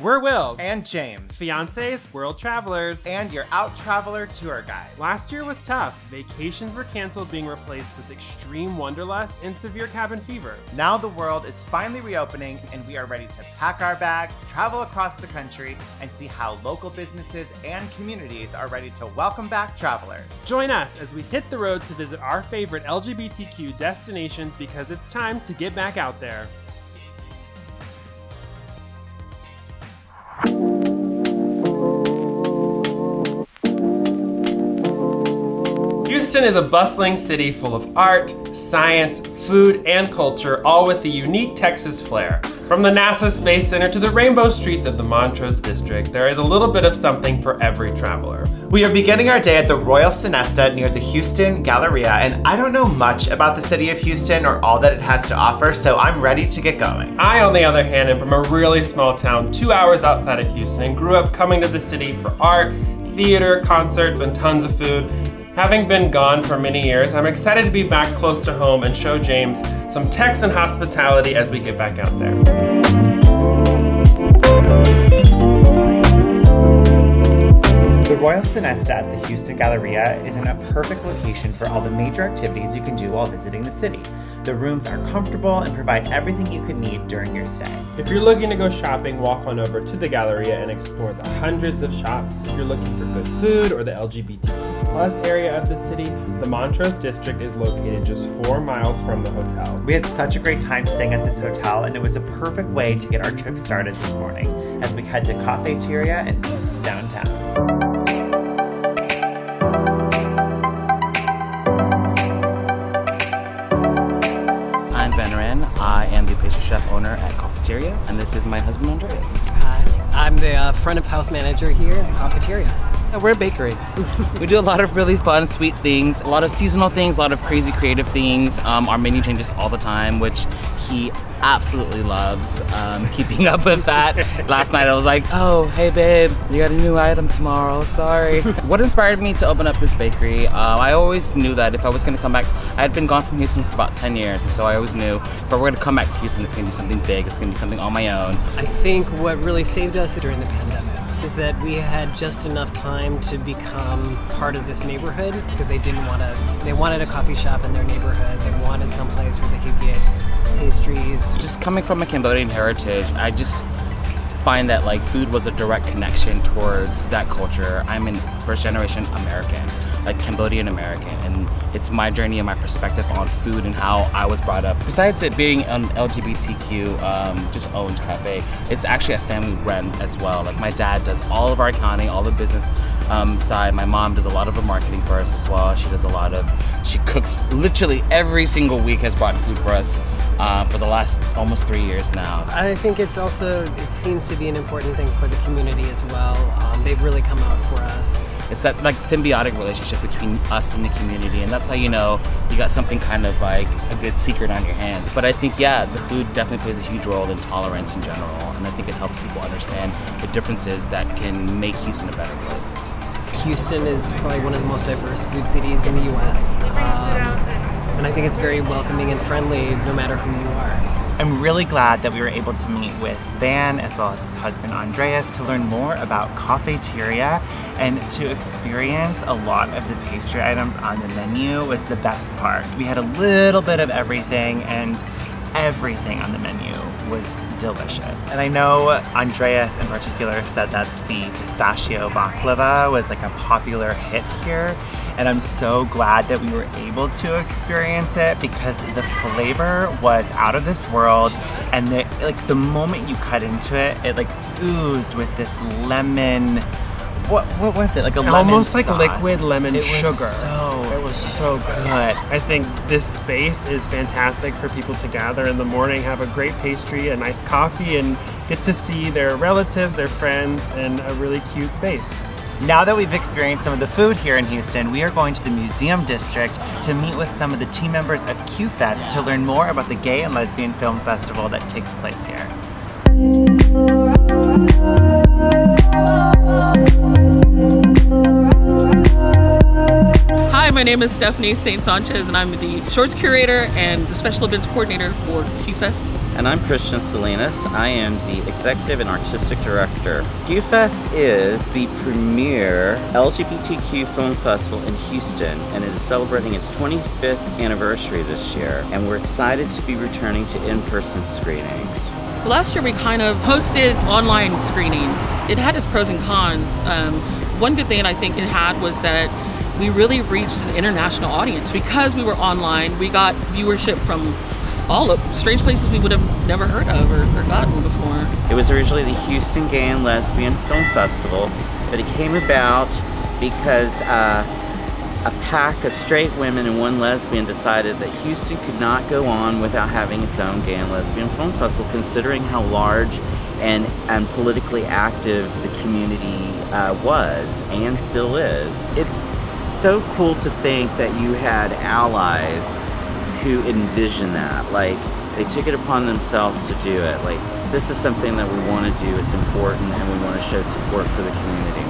We're Will. And James. Fiancés, world travelers. And your out traveler tour guide. Last year was tough. Vacations were canceled, being replaced with extreme wanderlust and severe cabin fever. Now the world is finally reopening, and we are ready to pack our bags, travel across the country, and see how local businesses and communities are ready to welcome back travelers. Join us as we hit the road to visit our favorite LGBTQ destinations because it's time to get back out there. Houston is a bustling city full of art, science, food, and culture, all with a unique Texas flair. From the NASA Space Center to the rainbow streets of the Montrose District, there is a little bit of something for every traveler. We are beginning our day at the Royal Sonesta near the Houston Galleria, and I don't know much about the city of Houston or all that it has to offer, so I'm ready to get going. I, on the other hand, am from a really small town two hours outside of Houston and grew up coming to the city for art, theater, concerts, and tons of food. Having been gone for many years, I'm excited to be back close to home and show James some Texan hospitality as we get back out there. The Royal Sonesta at the Houston Galleria is in a perfect location for all the major activities you can do while visiting the city. The rooms are comfortable and provide everything you could need during your stay. If you're looking to go shopping, walk on over to the Galleria and explore the hundreds of shops. If you're looking for good food or the LGBTQ plus area of the city, the Montrose District is located just four miles from the hotel. We had such a great time staying at this hotel, and it was a perfect way to get our trip started this morning as we head to Koffeteria and East Downtown. I'm Ben Ren. I am the patient chef owner at Koffeteria, and this is my husband Andreas. Hi, I'm the uh, front of house manager here at Koffeteria. We're a bakery. we do a lot of really fun, sweet things, a lot of seasonal things, a lot of crazy creative things. Um, our menu changes all the time, which he absolutely loves. Um, keeping up with that. Last night I was like, oh, hey babe, you got a new item tomorrow, sorry. what inspired me to open up this bakery? Uh, I always knew that if I was gonna come back, I had been gone from Houston for about 10 years, so I always knew if I were gonna come back to Houston, it's gonna be something big, it's gonna be something on my own. I think what really saved us during the pandemic is that we had just enough time to become part of this neighborhood because they didn't want to they wanted a coffee shop in their neighborhood. They wanted some place where they could get pastries. Just coming from a cambodian heritage i just find that like food was a direct connection towards that culture. I'm a first generation american like cambodian american it's my journey and my perspective on food and how I was brought up. Besides it being an LGBTQ um, just owned cafe, it's actually a family run as well. Like my dad does all of our accounting, all the business um, side. My mom does a lot of the marketing for us as well. She does a lot of, she cooks literally every single week has brought food for us. Uh, for the last almost three years now. I think it's also, it seems to be an important thing for the community as well. Um, they've really come out for us. It's that like symbiotic relationship between us and the community, and that's how you know you got something kind of like a good secret on your hands. But I think yeah, the food definitely plays a huge role in tolerance in general, and I think it helps people understand the differences that can make Houston a better place. Houston is probably one of the most diverse food cities in the U.S. Um, and I think it's very welcoming and friendly no matter who you are. I'm really glad that we were able to meet with Van as well as his husband Andreas to learn more about Koffeteria and to experience a lot of the pastry items on the menu was the best part. We had a little bit of everything and everything on the menu was delicious. And I know Andreas in particular said that the pistachio baklava was like a popular hit here and I'm so glad that we were able to experience it because the flavor was out of this world and the, like the moment you cut into it it like oozed with this lemon what what was it? Like a almost like liquid lemon it sugar. so it was so good. I think this space is fantastic for people to gather in the morning have a great pastry a nice coffee and get to see their relatives their friends in a really cute space now that we've experienced some of the food here in Houston, we are going to the Museum District to meet with some of the team members of Q-Fest to learn more about the Gay and Lesbian Film Festival that takes place here. Hi, my name is Stephanie St. Sanchez and I'm the shorts curator and the special events coordinator for Q-Fest And I'm Christian Salinas. I am the Executive and Artistic Director. QFest is the premier LGBTQ film festival in Houston and is celebrating its 25th anniversary this year. And we're excited to be returning to in-person screenings. Last year we kind of hosted online screenings. It had its pros and cons. Um, one good thing I think it had was that we really reached an international audience because we were online. We got viewership from all of strange places we would have never heard of or, or gotten before. It was originally the Houston Gay and Lesbian Film Festival, but it came about because uh, a pack of straight women and one lesbian decided that Houston could not go on without having its own gay and lesbian film festival, considering how large and, and politically active the community uh, was and still is. It's so cool to think that you had allies who envisioned that. Like, they took it upon themselves to do it. Like, this is something that we want to do, it's important, and we want to show support for the community.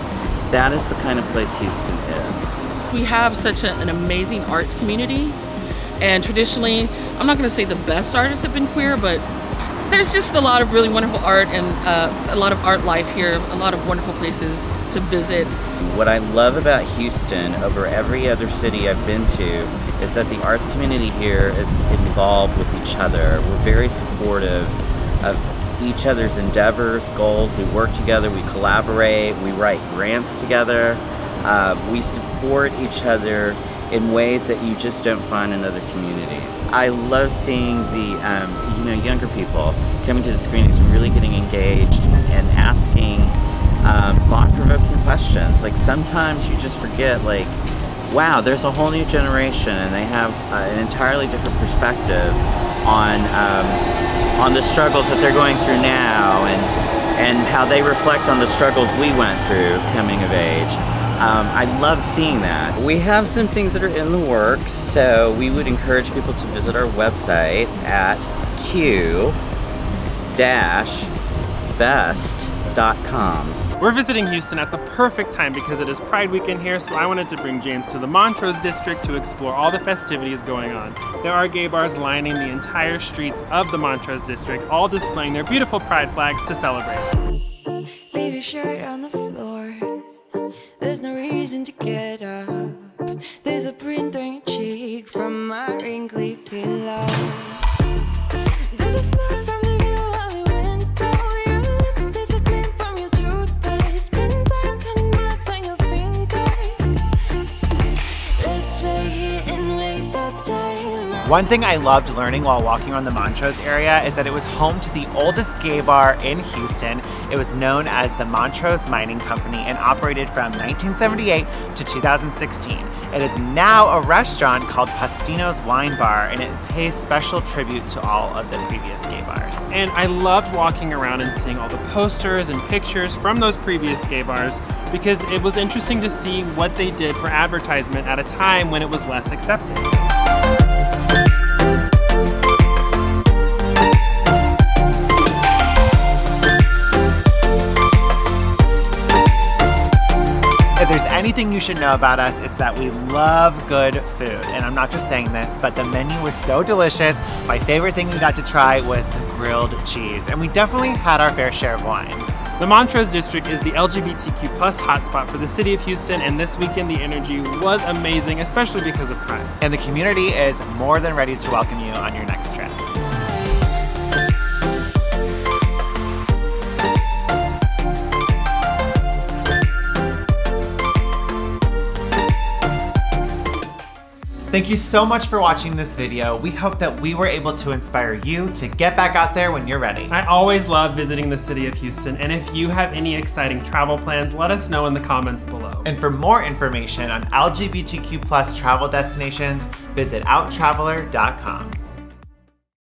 That is the kind of place Houston is. We have such a, an amazing arts community, and traditionally, I'm not going to say the best artists have been queer, but there's just a lot of really wonderful art and uh, a lot of art life here, a lot of wonderful places to visit. What I love about Houston over every other city I've been to is that the arts community here is involved with each other. We're very supportive of each other's endeavors, goals. We work together, we collaborate, we write grants together. Uh, we support each other in ways that you just don't find in other communities. I love seeing the um, you know younger people coming to the screenings and really getting engaged and asking um, thought-provoking questions. Like sometimes you just forget like wow, there's a whole new generation and they have uh, an entirely different perspective on um, on the struggles that they're going through now and and how they reflect on the struggles we went through coming of age. Um, I love seeing that. We have some things that are in the works, so we would encourage people to visit our website at q-fest.com. We're visiting Houston at the perfect time because it is Pride Weekend here, so I wanted to bring James to the Montrose District to explore all the festivities going on. There are gay bars lining the entire streets of the Montrose District, all displaying their beautiful pride flags to celebrate. Reason to get up. One thing I loved learning while walking around the Montrose area is that it was home to the oldest gay bar in Houston. It was known as the Montrose Mining Company and operated from 1978 to 2016. It is now a restaurant called Postino's Wine Bar and it pays special tribute to all of the previous gay bars. And I loved walking around and seeing all the posters and pictures from those previous gay bars because it was interesting to see what they did for advertisement at a time when it was less accepted. If there's anything you should know about us, it's that we love good food. And I'm not just saying this, but the menu was so delicious. My favorite thing we got to try was the grilled cheese. And we definitely had our fair share of wine. The Montrose District is the LGBTQ plus hotspot for the city of Houston, and this weekend the energy was amazing, especially because of Pride. And the community is more than ready to welcome you on your next trip. Thank you so much for watching this video. We hope that we were able to inspire you to get back out there when you're ready. I always love visiting the city of Houston, and if you have any exciting travel plans, let us know in the comments below. And for more information on LGBTQ plus travel destinations, visit outtraveler.com.